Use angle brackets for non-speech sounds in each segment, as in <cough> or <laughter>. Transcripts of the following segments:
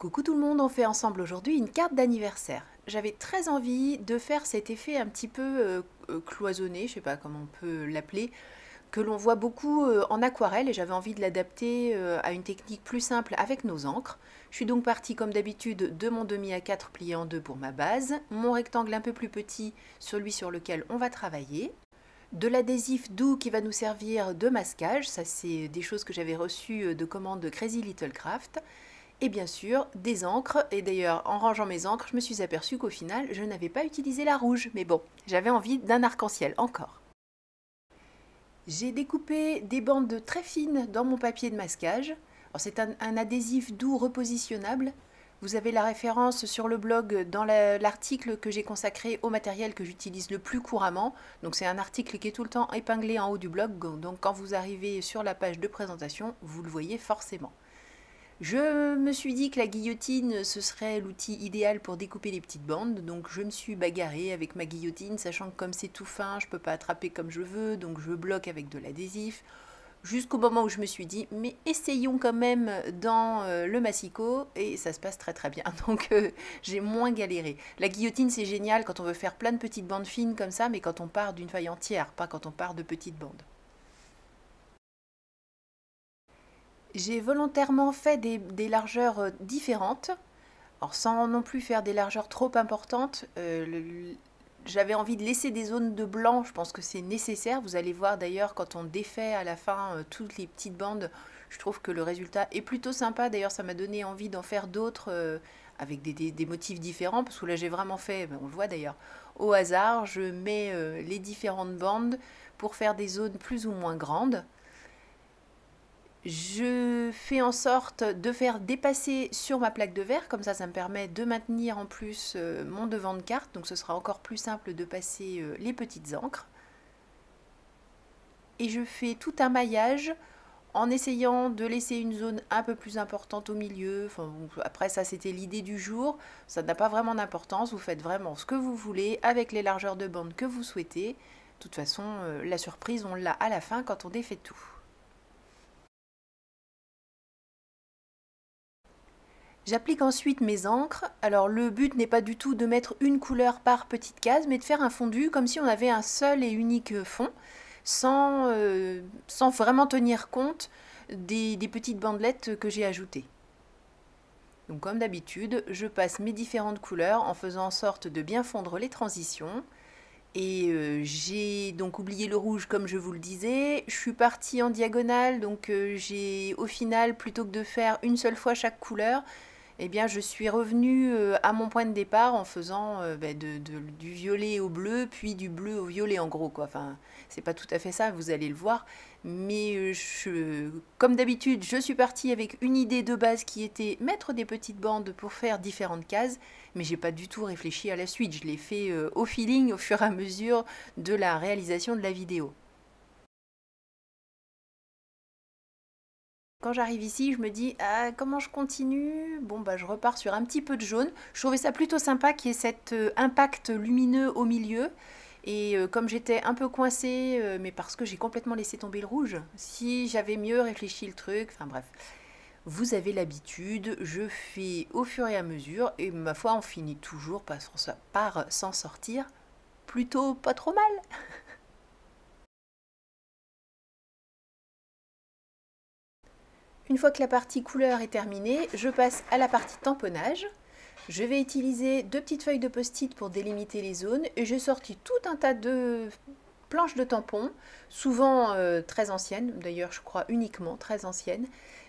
Coucou tout le monde, on fait ensemble aujourd'hui une carte d'anniversaire. J'avais très envie de faire cet effet un petit peu euh, euh, cloisonné, je sais pas comment on peut l'appeler, que l'on voit beaucoup euh, en aquarelle et j'avais envie de l'adapter à une technique plus simple avec nos encres. Je suis donc partie comme d'habitude de mon demi à 4 plié en deux pour ma base, mon rectangle un peu plus petit, celui sur lequel on va travailler, de l'adhésif doux qui va nous servir de masquage, ça c'est des choses que j'avais reçues de commande de Crazy Little Craft, et bien sûr des encres. Et d'ailleurs, en rangeant mes encres, je me suis aperçue qu'au final, je n'avais pas utilisé la rouge. Mais bon, j'avais envie d'un arc-en-ciel encore. J'ai découpé des bandes très fines dans mon papier de masquage. C'est un, un, adhésif doux repositionnable. Vous avez la référence sur le blog dans l'article que j'ai consacré au matériel que j'utilise le plus couramment. Donc c'est un article qui est tout le temps épinglé en haut du blog. Donc quand vous arrivez sur la page de présentation, vous le voyez forcément. Je me suis dit que la guillotine, ce serait l'outil idéal pour découper les petites bandes, donc je me suis bagarrée avec ma guillotine, sachant que comme c'est tout fin, je peux pas attraper comme je veux, donc je bloque avec de l'adhésif. Jusqu'au moment où je me suis dit, mais essayons quand même dans euh, le massicot, et ça se passe très très bien, <laughs> donc euh, j'ai moins galéré. La guillotine, c'est génial quand on veut faire plein de petites bandes fines comme ça, mais quand on part d'une feuille entière, pas quand on part de petites bandes. J'ai volontairement fait des, largeurs euh, différentes, sans non plus faire des largeurs trop importantes. Euh, j'avais envie de laisser des zones de blanc, je pense que c'est nécessaire. Vous allez voir d'ailleurs quand on défait à la fin euh, toutes les petites bandes, je trouve que le résultat est plutôt sympa. D'ailleurs ça m'a donné envie d'en faire d'autres avec des, motifs différents, parce que là j'ai vraiment fait, ben, on le voit d'ailleurs, au hasard, je mets les différentes bandes pour faire des zones plus ou moins grandes. Je fais en sorte de faire dépasser sur ma plaque de verre, comme ça ça me permet de maintenir en plus euh, mon devant de carte, donc ce sera encore plus simple de passer euh, les petites encres. Et je fais tout un maillage en essayant de laisser une zone un peu plus importante au milieu. Après ça c'était l'idée du jour, ça n'a pas vraiment d'importance, vous faites vraiment ce que vous voulez avec les largeurs de bande que vous souhaitez. De toute façon, euh, la surprise on l'a à la fin quand on défait tout. J'applique ensuite mes encres. Alors le but n'est pas du tout de mettre une couleur par petite case, mais de faire un fondu comme si on avait un seul et unique fond, sans, euh, vraiment tenir compte des, des petites bandelettes que j'ai ajoutées. Donc comme d'habitude, je passe mes différentes couleurs en faisant en sorte de bien fondre les transitions. Et euh, j'ai donc oublié le rouge comme je vous le disais. Je suis partie en diagonale, donc euh, j'ai au final, plutôt que de faire une seule fois chaque couleur, eh bien, je suis revenue euh, à mon point de départ en faisant euh, ben, du violet au bleu, puis du bleu au violet en gros. Quoi. Enfin, c'est pas tout à fait ça, vous allez le voir. Mais euh, comme d'habitude, je suis partie avec une idée de base qui était mettre des petites bandes pour faire différentes cases, mais j'ai pas du tout réfléchi à la suite. Je l'ai fait au feeling au fur et à mesure de la réalisation de la vidéo. Quand j'arrive ici, je me dis ah, comment je continue? Bon, bah, je repars sur un petit peu de jaune. Je trouvais ça plutôt sympa qu'il y ait cet euh, impact lumineux au milieu. Et euh, comme j'étais un peu coincée, euh, mais parce que j'ai complètement laissé tomber le rouge, si j'avais mieux réfléchi le truc, enfin bref. Vous avez l'habitude, je fais au fur et à mesure, et ma foi, on finit toujours par s'en sortir plutôt pas trop mal. Une fois que la partie couleur est terminée, je passe à la partie tamponnage. Je vais utiliser deux petites feuilles de post-it pour délimiter les zones et j'ai sorti tout un tas de planches de tampons, souvent euh, très anciennes, d'ailleurs je crois uniquement très anciennes,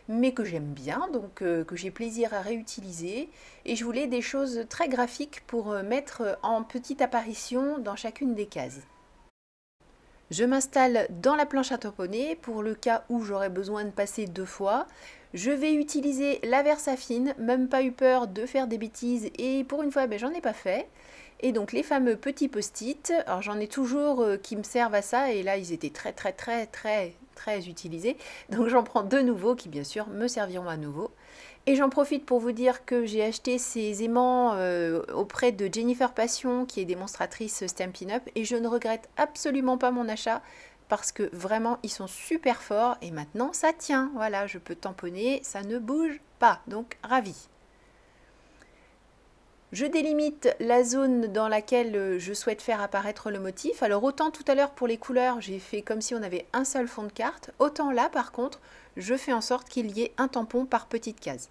mais que j'aime bien, donc euh, que j'ai plaisir à réutiliser. Et je voulais des choses très graphiques pour euh, mettre en petite apparition dans chacune des cases. Je m'installe dans la planche à tamponner pour le cas où j'aurais besoin de passer deux fois. Je vais utiliser la Versafine, même pas eu peur de faire des bêtises et pour une fois ben, j'en ai pas fait. Et donc les fameux petits post-it, alors j'en ai toujours euh, qui me servent à ça et là ils étaient très très très très très utilisés. Donc j'en prends deux nouveaux qui bien sûr me serviront à nouveau. Et j'en profite pour vous dire que j'ai acheté ces aimants euh, auprès de Jennifer Passion, qui est démonstratrice Stampin' Up, et je ne regrette absolument pas mon achat parce que vraiment ils sont super forts et maintenant ça tient. Voilà, je peux tamponner, ça ne bouge pas, donc ravi. Je délimite la zone dans laquelle euh, je souhaite faire apparaître le motif. Alors autant tout à l'heure pour les couleurs, j'ai fait comme si on avait un seul fond de carte, autant là par contre, je fais en sorte qu'il y ait un tampon par petite case.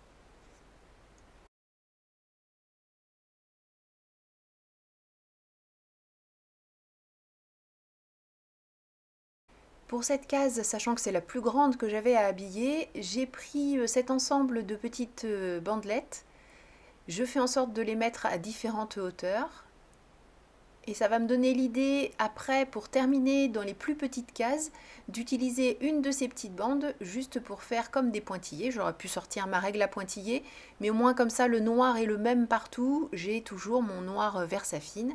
Pour cette case, sachant que c'est la plus grande que j'avais à habiller, j'ai pris euh, cet ensemble de petites euh, bandelettes je fais en sorte de les mettre à différentes hauteurs. Et ça va me donner l'idée après, pour terminer dans les plus petites cases, d'utiliser une de ces petites bandes juste pour faire comme des pointillés. J'aurais pu sortir ma règle à pointillés, mais au moins comme ça le noir est le même partout. J'ai toujours mon noir versafine.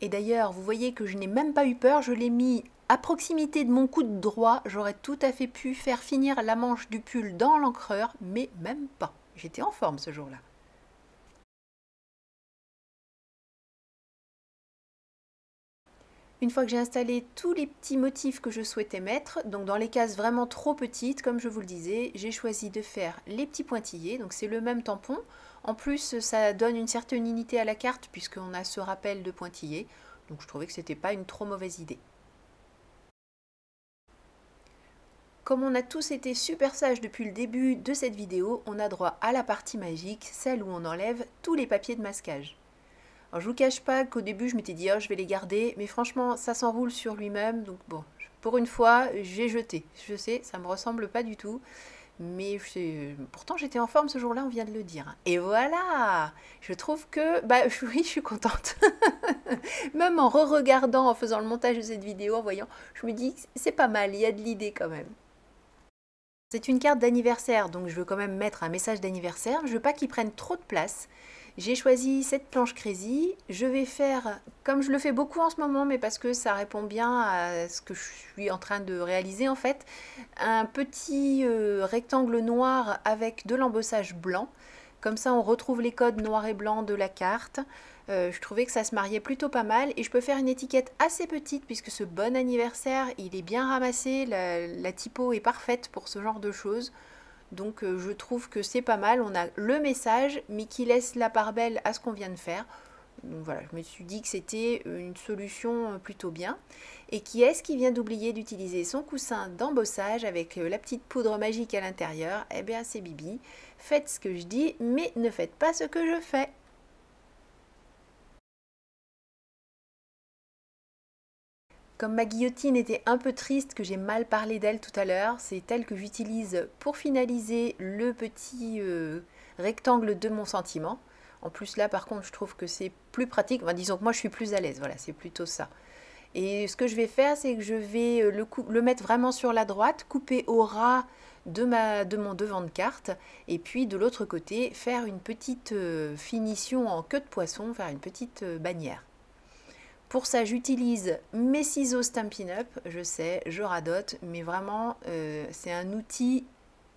Et d'ailleurs, vous voyez que je n'ai même pas eu peur, je l'ai mis à proximité de mon coude droit. J'aurais tout à fait pu faire finir la manche du pull dans l'encreur, mais même pas. J'étais en forme ce jour-là. Une fois que j'ai installé tous les petits motifs que je souhaitais mettre, donc dans les cases vraiment trop petites, comme je vous le disais, j'ai choisi de faire les petits pointillés, donc c'est le même tampon. En plus, ça donne une certaine unité à la carte puisqu'on a ce rappel de pointillés, donc je trouvais que ce n'était pas une trop mauvaise idée. Comme on a tous été super sages depuis le début de cette vidéo, on a droit à la partie magique, celle où on enlève tous les papiers de masquage. Alors je vous cache pas qu'au début je m'étais dit oh je vais les garder, mais franchement ça s'enroule sur lui-même, donc bon, pour une fois j'ai jeté. Je sais, ça me ressemble pas du tout, mais pourtant j'étais en forme ce jour-là, on vient de le dire. Et voilà, je trouve que bah <laughs> oui je suis contente. <laughs> même en re-regardant, en faisant le montage de cette vidéo, en voyant, je me dis c'est pas mal, il y a de l'idée quand même. C'est une carte d'anniversaire, donc je veux quand même mettre un message d'anniversaire. Je veux pas qu'il prenne trop de place. J'ai choisi cette planche Crazy. Je vais faire, comme je le fais beaucoup en ce moment, mais parce que ça répond bien à ce que je suis en train de réaliser en fait, un petit euh, rectangle noir avec de l'embossage blanc. Comme ça, on retrouve les codes noir et blanc de la carte. Euh, je trouvais que ça se mariait plutôt pas mal et je peux faire une étiquette assez petite puisque ce bon anniversaire, il est bien ramassé, la, la typo est parfaite pour ce genre de choses. Donc euh, je trouve que c'est pas mal. On a le message, mais qui laisse la part belle à ce qu'on vient de faire. Donc voilà, je me suis dit que c'était une solution euh, plutôt bien. Et qui est-ce qui vient d'oublier d'utiliser son coussin d'embossage avec euh, la petite poudre magique à l'intérieur? Eh bien c'est Bibi. Faites ce que je dis, mais ne faites pas ce que je fais. Comme ma guillotine était un peu triste, que j'ai mal parlé d'elle tout à l'heure, c'est elle que j'utilise pour finaliser le petit euh, rectangle de mon sentiment. En plus là par contre je trouve que c'est plus pratique, disons que moi je suis plus à l'aise, voilà c'est plutôt ça. Et ce que je vais faire c'est que je vais euh, le, mettre vraiment sur la droite, couper au ras de mon devant de carte et puis de l'autre côté faire une petite euh, finition en queue de poisson, faire une petite bannière. Pour ça, j'utilise mes ciseaux Stampin' Up. Je sais, je radote, mais vraiment, euh, c'est un outil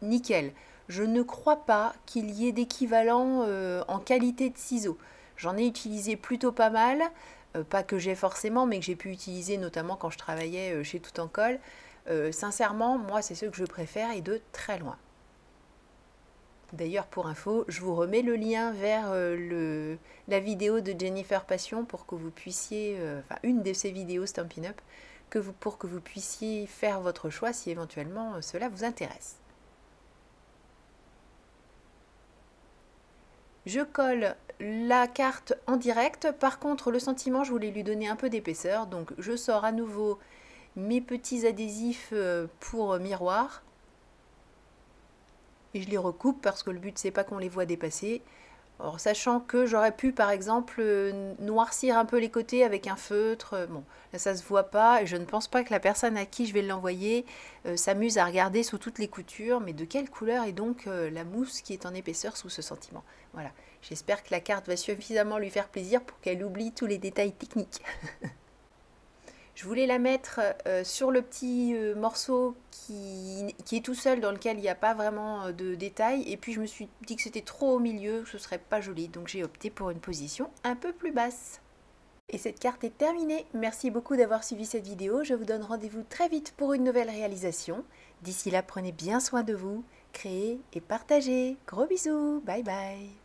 nickel. Je ne crois pas qu'il y ait d'équivalent euh, en qualité de ciseaux. J'en ai utilisé plutôt pas mal, euh, pas que j'ai forcément, mais que j'ai pu utiliser notamment quand je travaillais chez Tout en Colle. sincèrement, moi, c'est ce que je préfère et de très loin. D'ailleurs, pour info, je vous remets le lien vers euh, la vidéo de Jennifer Passion pour que vous puissiez, euh, enfin une de ces vidéos Stampin' Up, pour que vous puissiez faire votre choix si éventuellement euh, cela vous intéresse. Je colle la carte en direct, par contre le sentiment je voulais lui donner un peu d'épaisseur, donc je sors à nouveau mes petits adhésifs pour miroir et je les recoupe parce que le but c'est pas qu'on les voit dépasser. Alors, sachant que j'aurais pu par exemple euh, noircir un peu les côtés avec un feutre, euh, bon là ça se voit pas et je ne pense pas que la personne à qui je vais l'envoyer euh, s'amuse à regarder sous toutes les coutures, mais de quelle couleur est donc la mousse qui est en épaisseur sous ce sentiment? Voilà, j'espère que la carte va suffisamment lui faire plaisir pour qu'elle oublie tous les détails techniques. <laughs> Je voulais la mettre euh, sur le petit euh, morceau qui, est tout seul, dans lequel il n'y a pas vraiment euh, de détails. Et puis je me suis dit que c'était trop au milieu, ce serait pas joli. Donc j'ai opté pour une position un peu plus basse. Et cette carte est terminée. Merci beaucoup d'avoir suivi cette vidéo. Je vous donne rendez-vous très vite pour une nouvelle réalisation. D'ici là, prenez bien soin de vous, créez et partagez. Gros bisous, bye bye